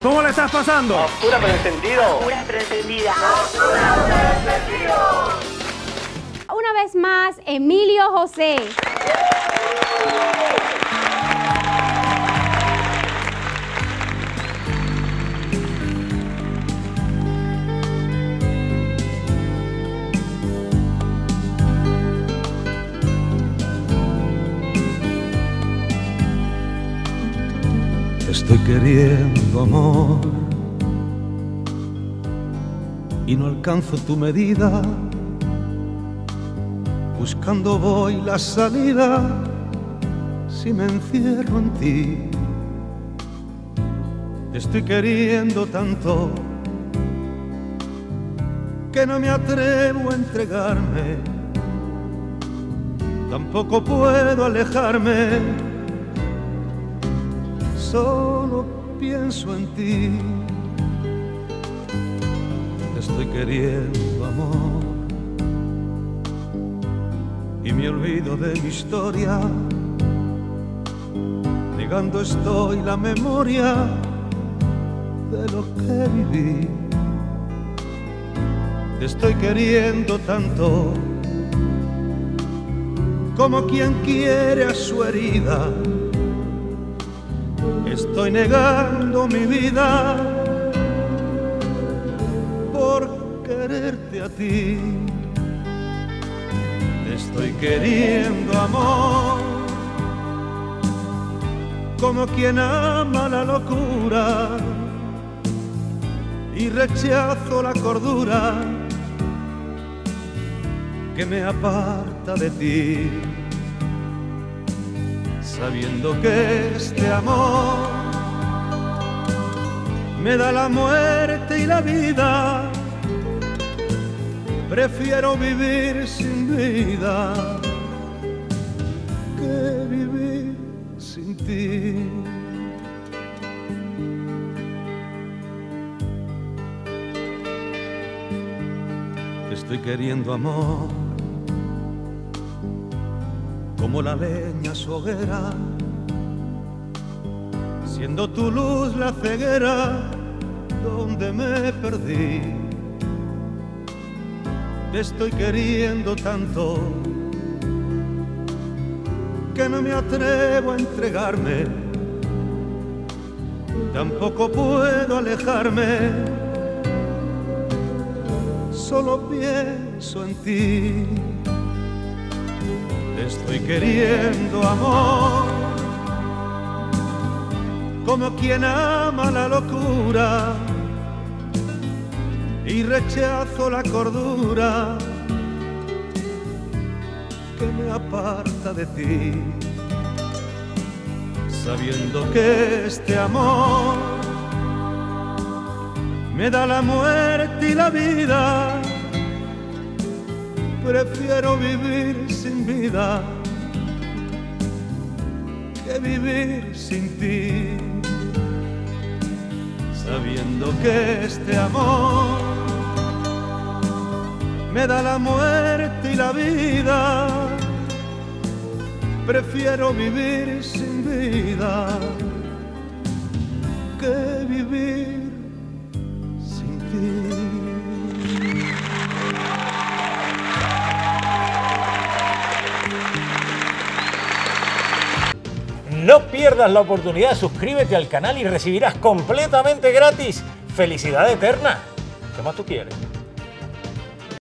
¿Cómo le estás pasando? Oscura pero encendido. Pura pero encendida. Una vez más, Emilio José. Te estoy queriendo, amor, y no alcanzo tu medida. Buscando voy la salida si me encierro en ti. Te estoy queriendo tanto que no me atrevo a entregarme. Tampoco puedo alejarme solo pienso en ti. Te estoy queriendo, amor, y me olvido de mi historia. Negando estoy la memoria de lo que viví. Te estoy queriendo tanto como quien quiere a su herida Estoy negando mi vida por quererte a ti. Estoy queriendo, amor, como quien ama la locura y rechazo la cordura que me aparta de ti sabiendo que este amor me da la muerte y la vida. Prefiero vivir sin vida que vivir sin ti. Estoy queriendo amor como la leña su hoguera, siendo tu luz la ceguera donde me perdí. Te estoy queriendo tanto que no me atrevo a entregarme, tampoco puedo alejarme, solo pienso en ti te estoy queriendo, amor, como quien ama la locura y rechazo la cordura que me aparta de ti, sabiendo que este amor me da la muerte y la vida prefiero vivir sin vida que vivir sin ti, sabiendo que este amor me da la muerte y la vida. Prefiero vivir sin vida No pierdas la oportunidad, suscríbete al canal y recibirás completamente gratis felicidad eterna. ¿Qué más tú quieres?